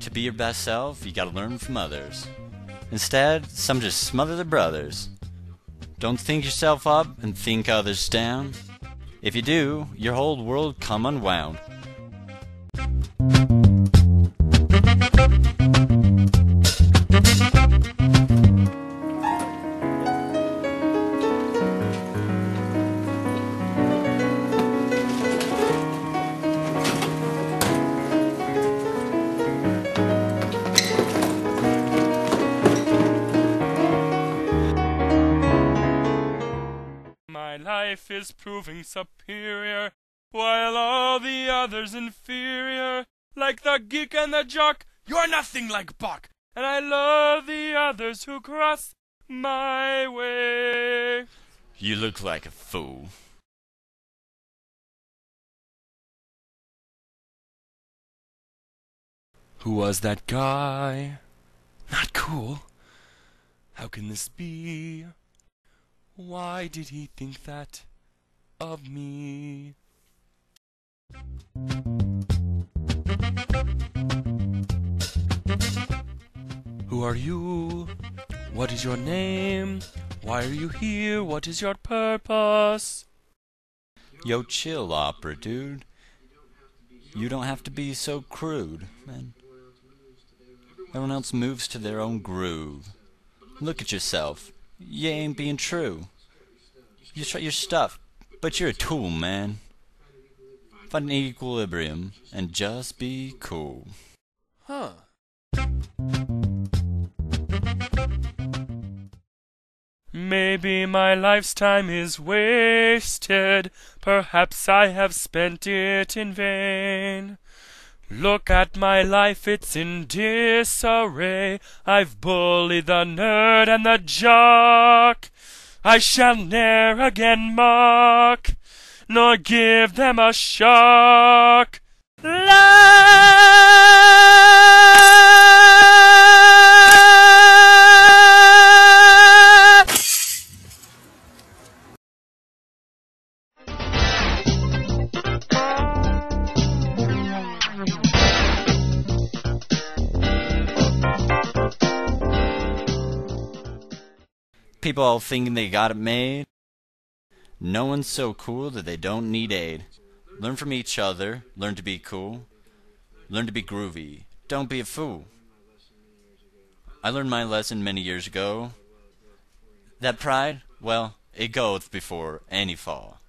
To be your best self, you gotta learn from others. Instead, some just smother their brothers. Don't think yourself up and think others down. If you do, your whole world come unwound. Life is proving superior, while all the others inferior. Like the geek and the jock, you're nothing like Buck. And I love the others who cross my way. You look like a fool. Who was that guy? Not cool. How can this be? Why did he think that of me? Who are you? What is your name? Why are you here? What is your purpose? Yo, chill, opera dude. You don't have to be so crude, man. Everyone else moves to their own groove. Look at yourself. You ain't being true. You try your stuff, but you're a tool, man. Find an equilibrium and just be cool. Huh. Maybe my life's time is wasted. Perhaps I have spent it in vain. Look at my life, it's in disarray. I've bullied the nerd and the jock. I shall ne'er again mock, nor give them a shock. La- People all thinking they got it made. No one's so cool that they don't need aid. Learn from each other. Learn to be cool. Learn to be groovy. Don't be a fool. I learned my lesson many years ago. That pride, well, it goeth before any fall.